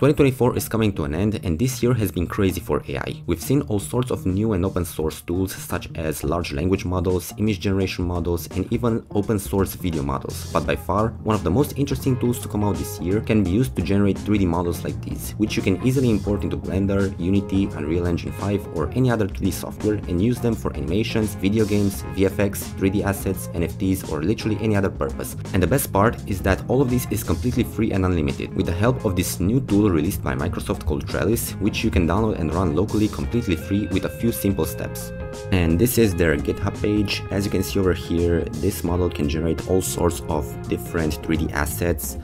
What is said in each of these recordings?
2024 is coming to an end and this year has been crazy for AI. We've seen all sorts of new and open source tools such as large language models, image generation models and even open source video models. But by far, one of the most interesting tools to come out this year can be used to generate 3D models like these, which you can easily import into Blender, Unity, Unreal Engine 5 or any other 3D software and use them for animations, video games, VFX, 3D assets, NFTs or literally any other purpose. And the best part is that all of this is completely free and unlimited. With the help of this new tool released by Microsoft called Trellis, which you can download and run locally completely free with a few simple steps. And this is their GitHub page. As you can see over here, this model can generate all sorts of different 3D assets,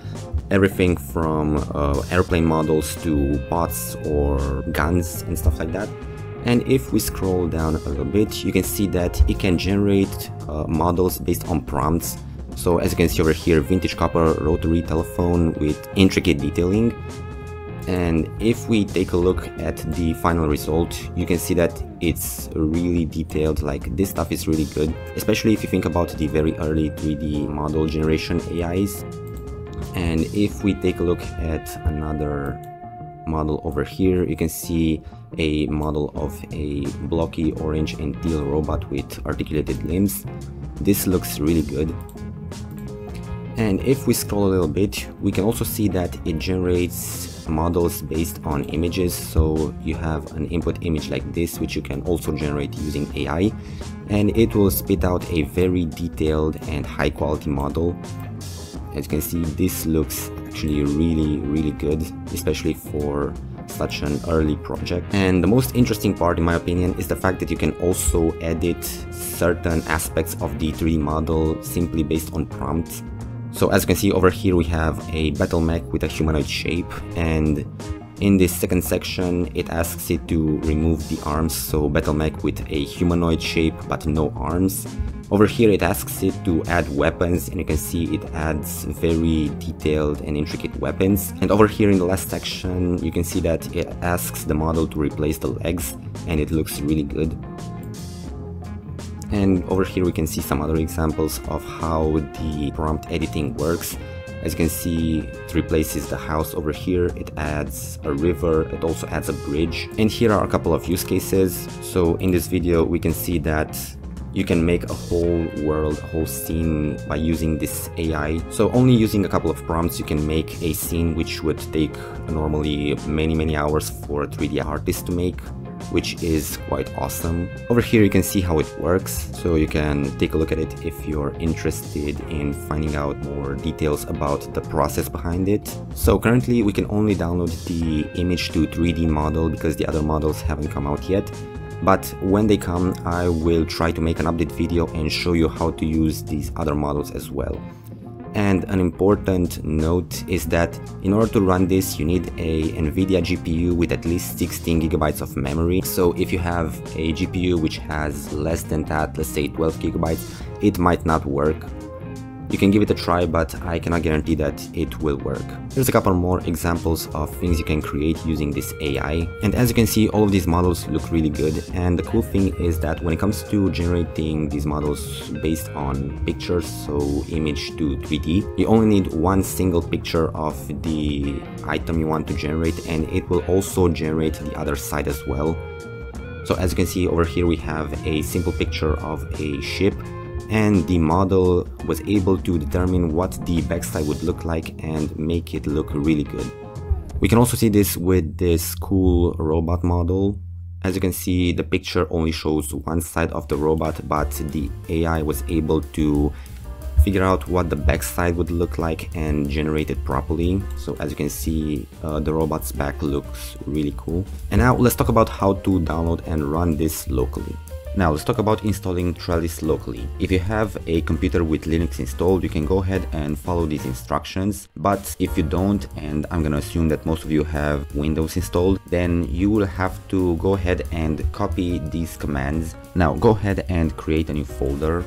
everything from uh, airplane models to bots or guns and stuff like that. And if we scroll down a little bit, you can see that it can generate uh, models based on prompts. So as you can see over here, vintage copper rotary telephone with intricate detailing and if we take a look at the final result you can see that it's really detailed like this stuff is really good especially if you think about the very early 3d model generation ais and if we take a look at another model over here you can see a model of a blocky orange and teal robot with articulated limbs. This looks really good. And if we scroll a little bit we can also see that it generates models based on images. So you have an input image like this which you can also generate using AI and it will spit out a very detailed and high quality model. As you can see this looks actually really really good especially for such an early project. And the most interesting part in my opinion is the fact that you can also edit certain aspects of the 3D model simply based on prompts so as you can see over here we have a battle mech with a humanoid shape and in this second section it asks it to remove the arms, so battle mech with a humanoid shape but no arms. Over here it asks it to add weapons and you can see it adds very detailed and intricate weapons. And over here in the last section you can see that it asks the model to replace the legs and it looks really good. And over here we can see some other examples of how the prompt editing works. As you can see, it replaces the house over here, it adds a river, it also adds a bridge. And here are a couple of use cases. So in this video we can see that you can make a whole world, a whole scene by using this AI. So only using a couple of prompts you can make a scene which would take normally many many hours for a 3D artist to make which is quite awesome. Over here you can see how it works, so you can take a look at it if you're interested in finding out more details about the process behind it. So currently we can only download the image to 3D model because the other models haven't come out yet. But when they come, I will try to make an update video and show you how to use these other models as well. And an important note is that in order to run this you need a NVIDIA GPU with at least 16 gigabytes of memory. So if you have a GPU which has less than that, let's say 12 gigabytes, it might not work you can give it a try, but I cannot guarantee that it will work. Here's a couple more examples of things you can create using this AI. And as you can see, all of these models look really good. And the cool thing is that when it comes to generating these models based on pictures, so image to 3D, you only need one single picture of the item you want to generate and it will also generate the other side as well. So as you can see over here we have a simple picture of a ship and the model was able to determine what the backside would look like and make it look really good. We can also see this with this cool robot model. As you can see, the picture only shows one side of the robot, but the AI was able to figure out what the backside would look like and generate it properly. So as you can see, uh, the robot's back looks really cool. And now let's talk about how to download and run this locally. Now let's talk about installing Trellis locally. If you have a computer with Linux installed, you can go ahead and follow these instructions. But if you don't, and I'm gonna assume that most of you have Windows installed, then you will have to go ahead and copy these commands. Now go ahead and create a new folder.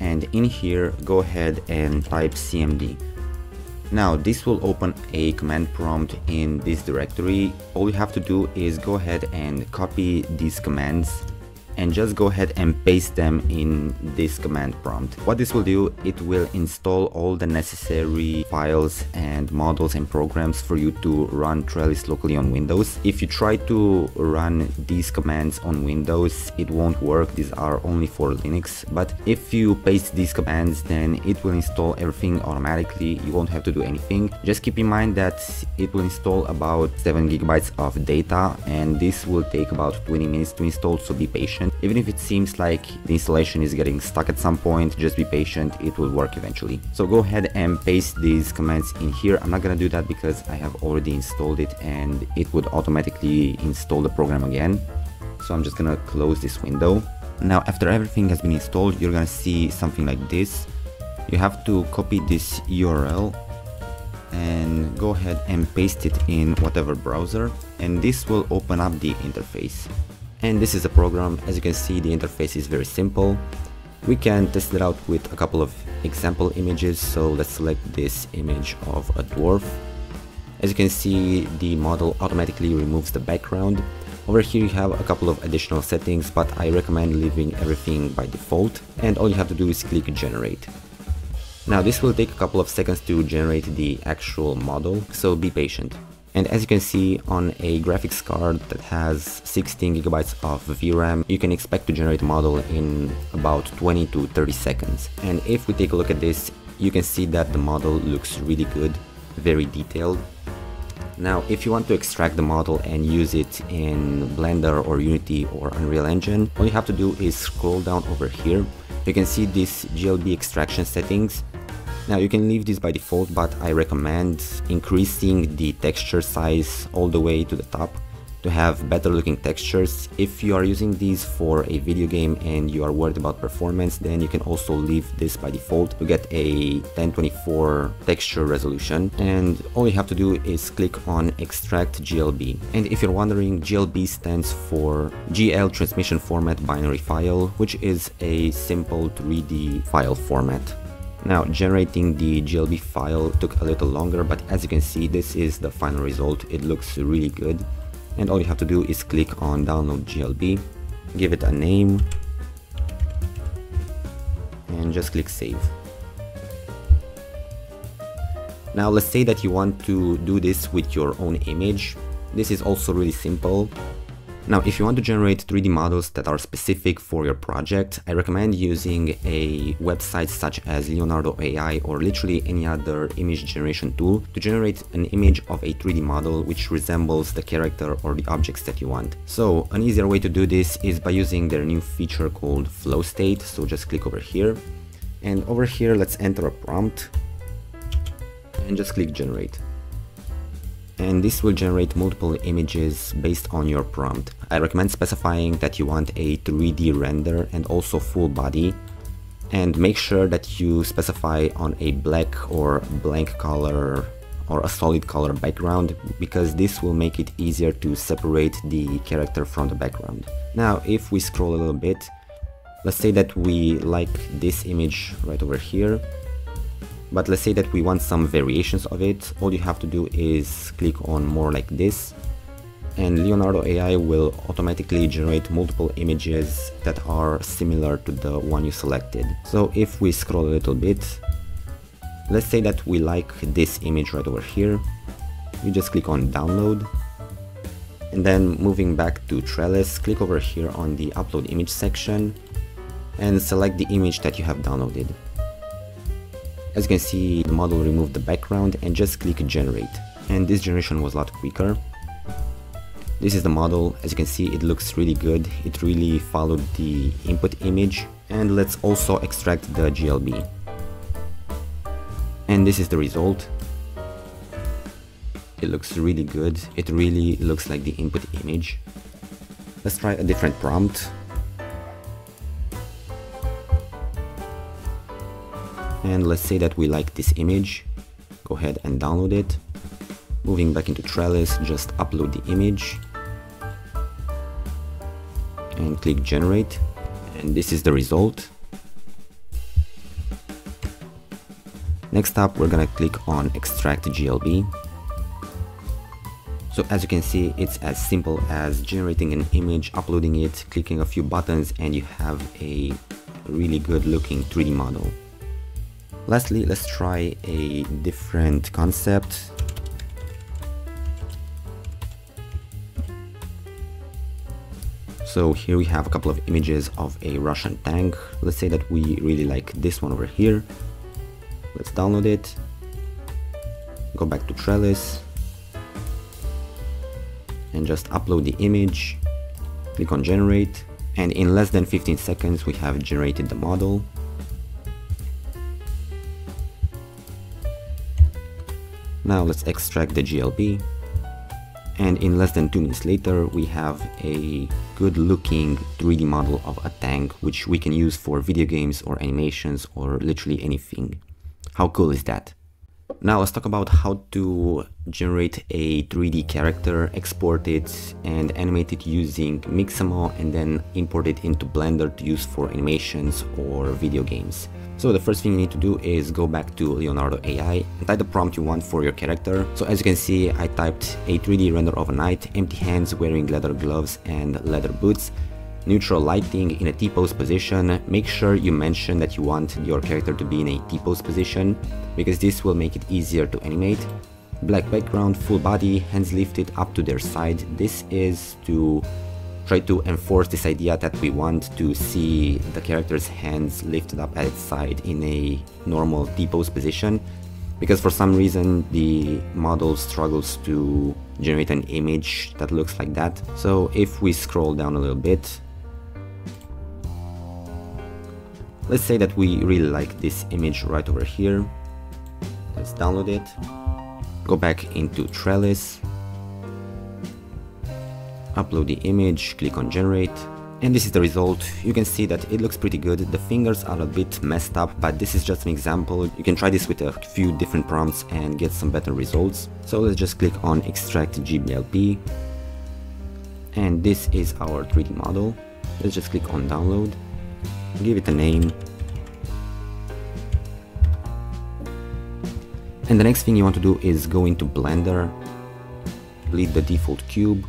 And in here, go ahead and type cmd. Now this will open a command prompt in this directory. All you have to do is go ahead and copy these commands and just go ahead and paste them in this command prompt. What this will do, it will install all the necessary files and models and programs for you to run Trellis locally on Windows. If you try to run these commands on Windows, it won't work. These are only for Linux. But if you paste these commands, then it will install everything automatically. You won't have to do anything. Just keep in mind that it will install about 7 gigabytes of data and this will take about 20 minutes to install, so be patient. Even if it seems like the installation is getting stuck at some point, just be patient, it will work eventually. So go ahead and paste these commands in here. I'm not gonna do that because I have already installed it and it would automatically install the program again. So I'm just gonna close this window. Now after everything has been installed, you're gonna see something like this. You have to copy this URL and go ahead and paste it in whatever browser and this will open up the interface and this is a program as you can see the interface is very simple. We can test it out with a couple of example images. So let's select this image of a dwarf. As you can see the model automatically removes the background. Over here you have a couple of additional settings but I recommend leaving everything by default. And all you have to do is click generate. Now this will take a couple of seconds to generate the actual model, so be patient. And as you can see on a graphics card that has 16 gigabytes of VRAM, you can expect to generate a model in about 20 to 30 seconds. And if we take a look at this, you can see that the model looks really good, very detailed. Now, if you want to extract the model and use it in Blender or Unity or Unreal Engine, all you have to do is scroll down over here. You can see these GLB extraction settings now you can leave this by default, but I recommend increasing the texture size all the way to the top to have better looking textures. If you are using these for a video game and you are worried about performance, then you can also leave this by default to get a 1024 texture resolution. And all you have to do is click on extract GLB. And if you're wondering, GLB stands for GL transmission format binary file, which is a simple 3D file format. Now generating the GLB file took a little longer but as you can see this is the final result, it looks really good. And all you have to do is click on download GLB, give it a name and just click save. Now let's say that you want to do this with your own image, this is also really simple now, if you want to generate 3D models that are specific for your project, I recommend using a website such as Leonardo AI or literally any other image generation tool to generate an image of a 3D model which resembles the character or the objects that you want. So, an easier way to do this is by using their new feature called Flow State, so just click over here. And over here, let's enter a prompt and just click generate and this will generate multiple images based on your prompt. I recommend specifying that you want a 3D render and also full body and make sure that you specify on a black or blank color or a solid color background because this will make it easier to separate the character from the background. Now if we scroll a little bit, let's say that we like this image right over here but let's say that we want some variations of it, all you have to do is click on more like this and Leonardo AI will automatically generate multiple images that are similar to the one you selected. So if we scroll a little bit, let's say that we like this image right over here, you just click on download and then moving back to Trellis, click over here on the upload image section and select the image that you have downloaded. As you can see, the model removed the background and just click generate. And this generation was a lot quicker. This is the model, as you can see it looks really good, it really followed the input image and let's also extract the GLB. And this is the result. It looks really good, it really looks like the input image. Let's try a different prompt. And let's say that we like this image. Go ahead and download it. Moving back into Trellis just upload the image. And click generate. And this is the result. Next up we're gonna click on extract GLB So as you can see, it's as simple as generating an image, uploading it, clicking a few buttons, and you have a really good looking 3D model. Lastly, let's try a different concept. So here we have a couple of images of a Russian tank. Let's say that we really like this one over here. Let's download it. Go back to Trellis. And just upload the image. Click on generate. And in less than 15 seconds we have generated the model. Now let's extract the GLB and in less than 2 minutes later we have a good looking 3D model of a tank which we can use for video games or animations or literally anything. How cool is that? Now let's talk about how to generate a 3D character, export it and animate it using Mixamo and then import it into Blender to use for animations or video games. So the first thing you need to do is go back to Leonardo AI and type the prompt you want for your character. So as you can see, I typed a 3D render of a knight, empty hands wearing leather gloves and leather boots, neutral lighting in a T-pose position. Make sure you mention that you want your character to be in a T-pose position because this will make it easier to animate. Black background, full body, hands lifted up to their side. This is to try to enforce this idea that we want to see the character's hands lifted up at its side in a normal T-pose position because for some reason the model struggles to generate an image that looks like that. So if we scroll down a little bit, let's say that we really like this image right over here. Let's download it, go back into Trellis, upload the image, click on generate, and this is the result. You can see that it looks pretty good. The fingers are a bit messed up, but this is just an example. You can try this with a few different prompts and get some better results. So let's just click on extract GBLP. And this is our 3D model. Let's just click on download, give it a name. And the next thing you want to do is go into Blender, delete the default cube,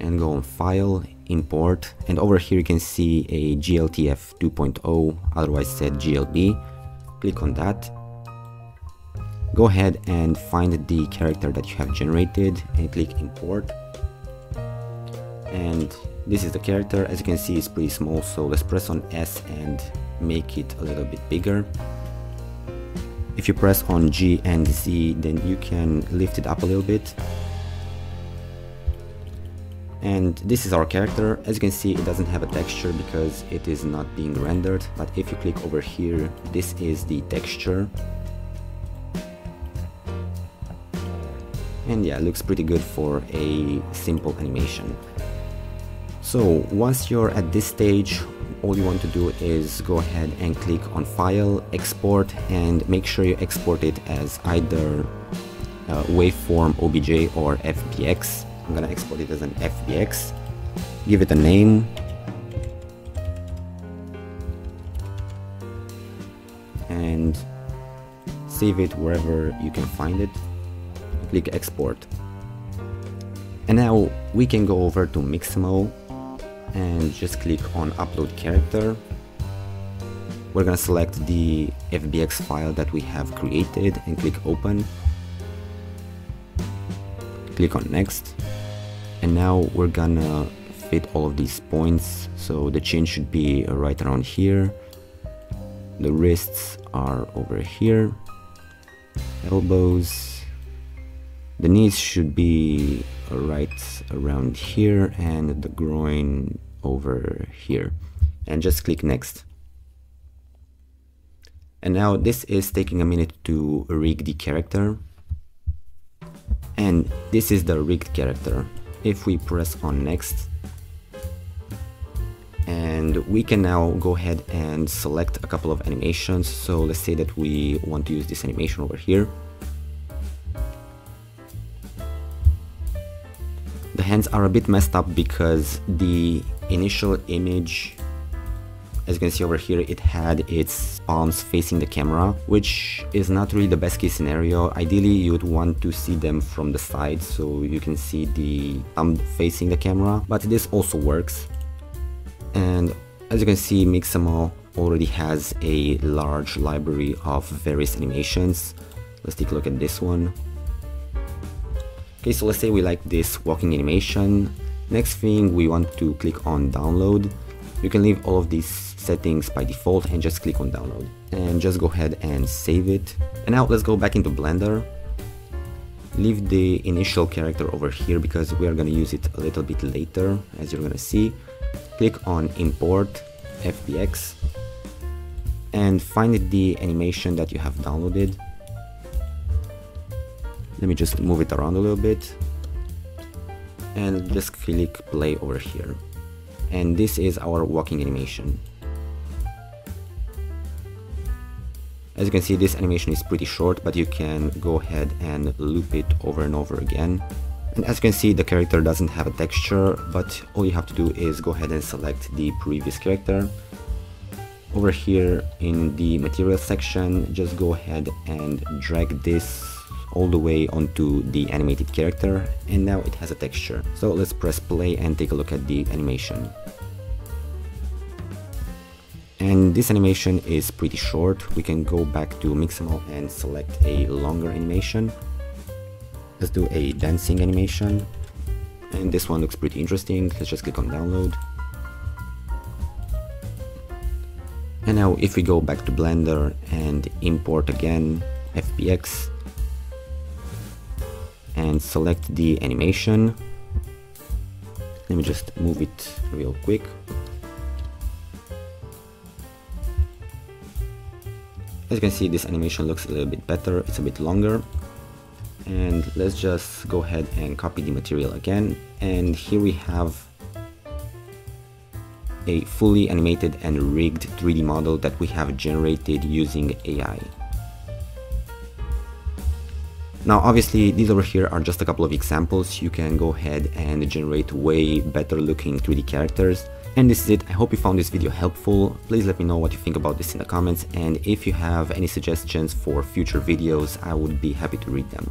and go on file import and over here you can see a gltf 2.0 otherwise said glb click on that. Go ahead and find the character that you have generated and click import and this is the character. As you can see it's pretty small so let's press on s and make it a little bit bigger. If you press on G and Z then you can lift it up a little bit. And this is our character. As you can see it doesn't have a texture because it is not being rendered. But if you click over here this is the texture. And yeah it looks pretty good for a simple animation so once you're at this stage all you want to do is go ahead and click on file export and make sure you export it as either uh, waveform obj or fbx I'm gonna export it as an FBX, give it a name, and save it wherever you can find it. Click export. And now we can go over to Mixamo and just click on upload character. We're gonna select the FBX file that we have created and click open. Click on next and now we're gonna fit all of these points so the chin should be right around here the wrists are over here elbows the knees should be right around here and the groin over here. And just click next. And now this is taking a minute to rig the character. And this is the rigged character. If we press on next. And we can now go ahead and select a couple of animations. So let's say that we want to use this animation over here the hands are a bit messed up because the initial image As you can see over here, it had its palms facing the camera, which is not really the best case scenario. Ideally, you'd want to see them from the side so you can see the thumb facing the camera, but this also works. And as you can see, Mixamo already has a large library of various animations. Let's take a look at this one. Okay, so let's say we like this walking animation. Next thing, we want to click on download. You can leave all of these settings by default and just click on download. And just go ahead and save it. And now let's go back into Blender. Leave the initial character over here because we are going to use it a little bit later, as you're going to see. Click on import FBX and find the animation that you have downloaded. Let me just move it around a little bit and just click play over here. And this is our walking animation. As you can see, this animation is pretty short, but you can go ahead and loop it over and over again. And as you can see, the character doesn't have a texture, but all you have to do is go ahead and select the previous character over here in the material section just go ahead and drag this all the way onto the animated character and now it has a texture. So let's press play and take a look at the animation. And this animation is pretty short. We can go back to Mixamo and select a longer animation. Let's do a dancing animation. And this one looks pretty interesting. Let's just click on download. And now if we go back to Blender and import again FBX and select the animation, let me just move it real quick. As you can see this animation looks a little bit better, it's a bit longer. And let's just go ahead and copy the material again. And here we have a fully animated and rigged 3D model that we have generated using AI. Now obviously these over here are just a couple of examples, you can go ahead and generate way better looking 3D characters. And this is it, I hope you found this video helpful, please let me know what you think about this in the comments and if you have any suggestions for future videos I would be happy to read them.